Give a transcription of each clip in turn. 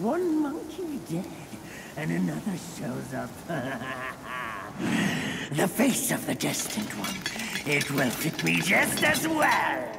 One monkey dead, and another shows up. the face of the destined one. It will fit me just as well.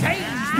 Change